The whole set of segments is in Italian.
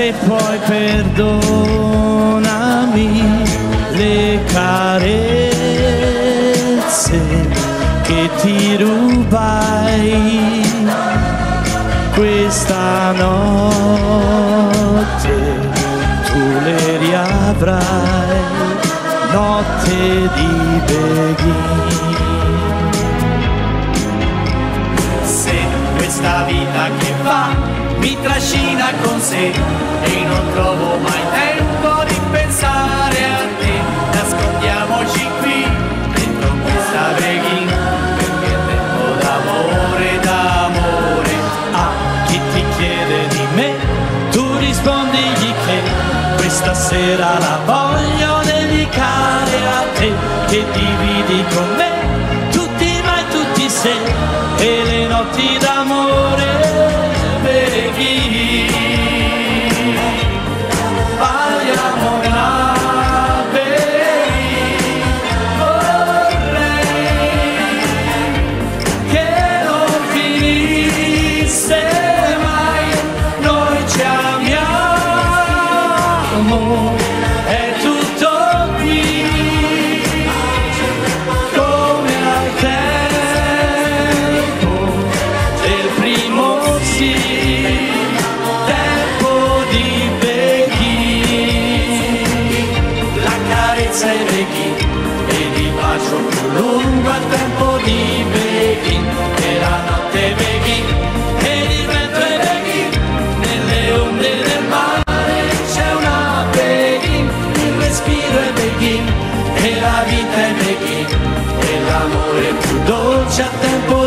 se puoi perdonami le carezze che ti rubai questa notte. Tu le riavrai notte di beghin mi trascina con sé e non trovo mai tempo di pensare a te, nascondiamoci qui dentro questa beghin perché è tempo d'amore, d'amore. a chi ti chiede di me, tu rispondigli che questa sera la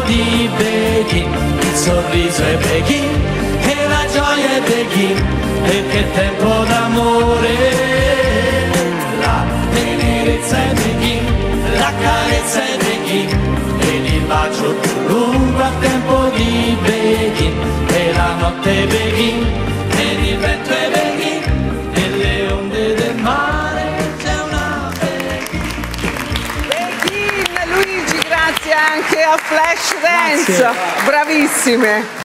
di Beghi, il sorriso è Beghi, e la gioia è Beghi, e che tempo d'amore la tenerezza è Beghin, la carezza è Beghin, ed il bacio più lungo a tempo di Beghin, e la notte è anche a Flash Dance. Bravissime.